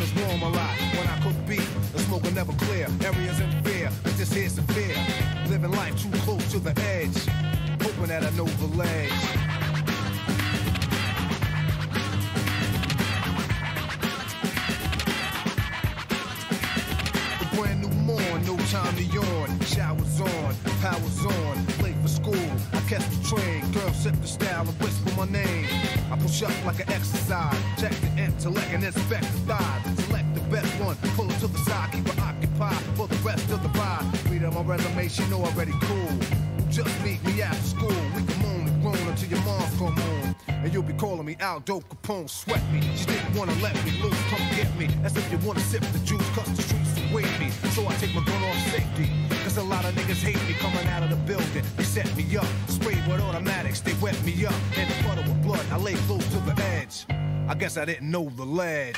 sun is warm a lot. When I cook beef, the smoke will never clear. Areas in fear, but this here's severe. Living life too close to the edge. Hoping that I know the ledge. Brand new morn, no time to yawn. Showers on, powers on, late for school. Catch the train, girl sip the style and whisper my name. I push up like an exercise, check the intellect and inspect the thighs. Select the best one, pull it to the side, keep her occupied for the rest of the ride. Read on my resume, she know already cool. Just meet me after school, we can moan and groan until your mom's come home. And you'll be calling me Aldo Capone, sweat me. She didn't wanna let me loose, come get me. As if you wanna sip the juice, cause the streets await me. So I take my gun off safety. Cause a lot of niggas hate me coming out of the building. Set me up, sprayed with automatics, they wet me up. And the puddle with blood, I lay close to the edge. I guess I didn't know the ledge.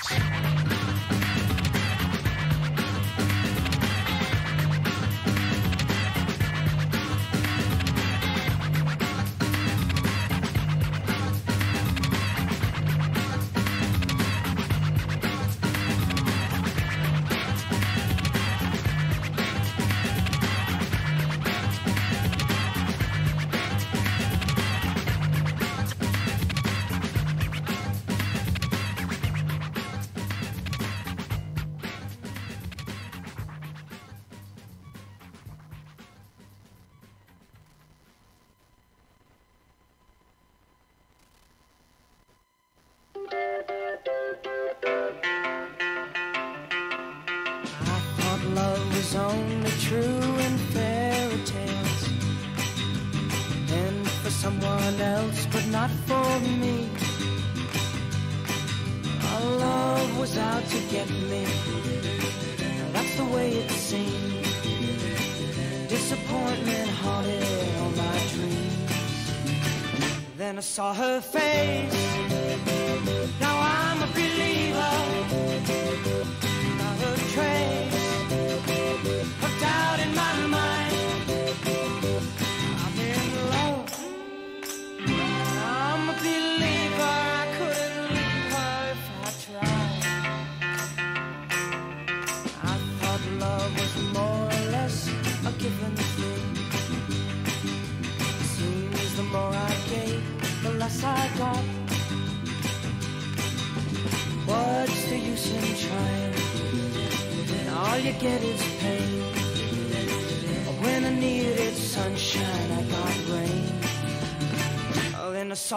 Saw her face.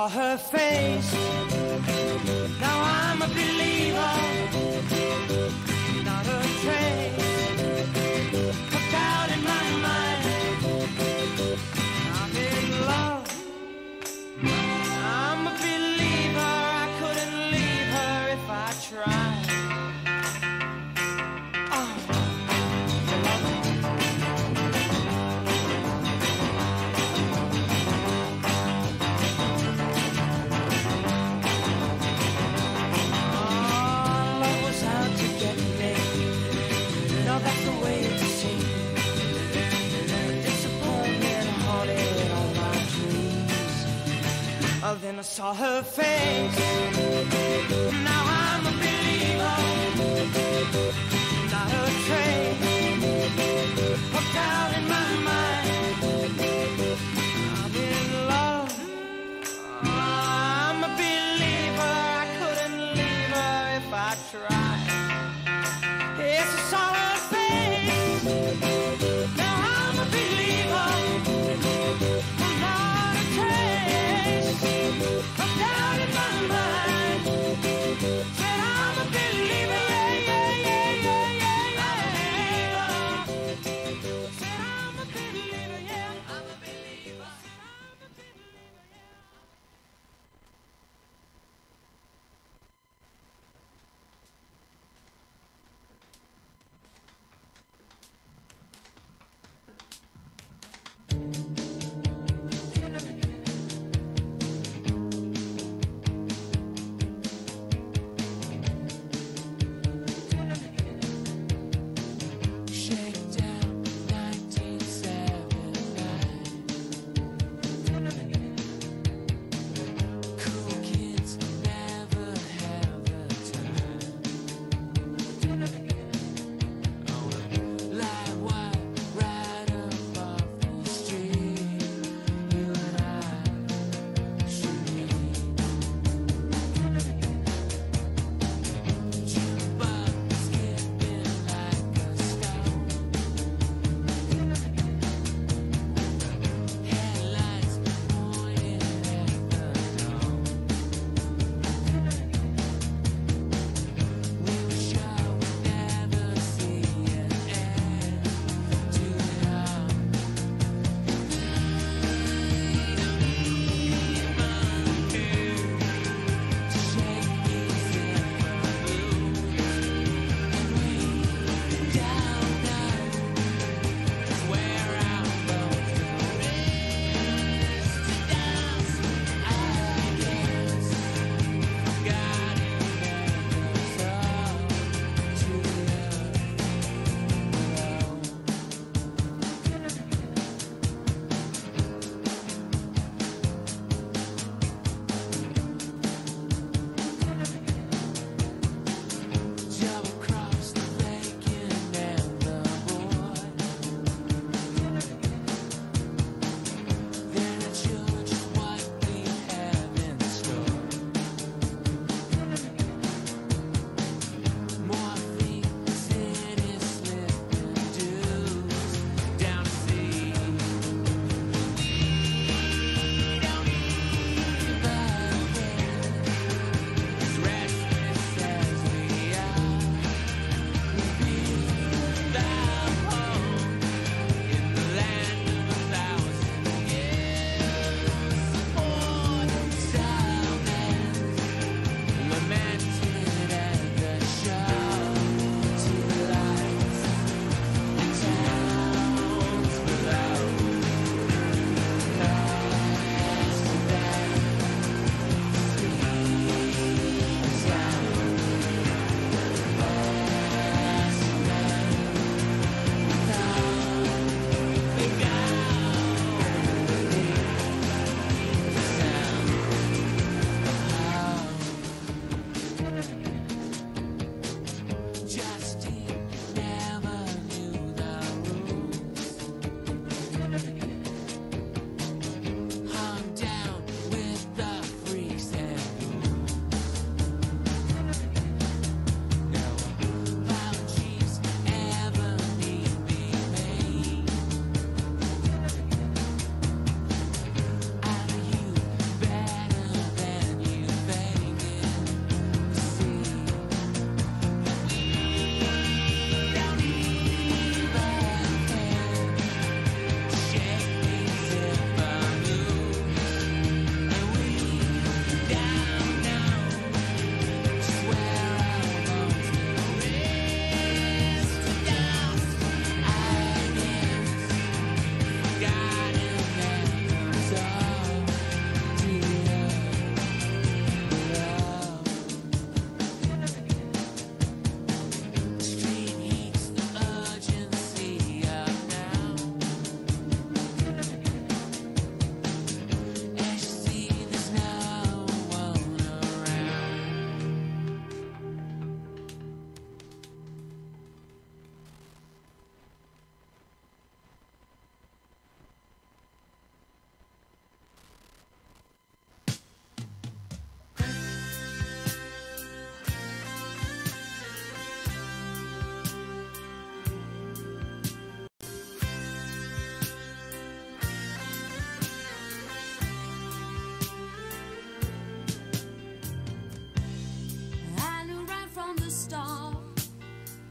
Her face. Now I'm a believer, saw her face.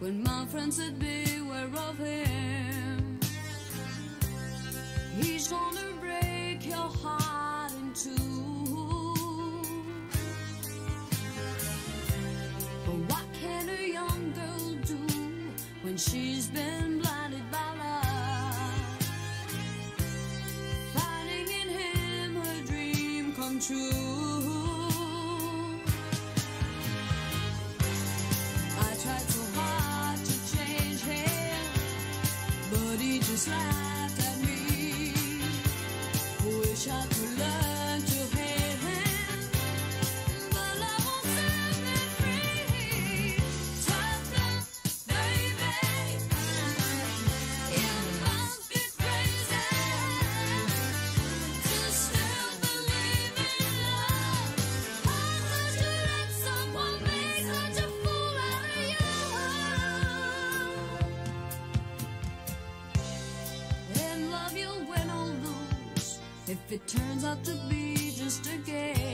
When my friends said beware of him He's gonna it turns out to be just a game.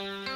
Show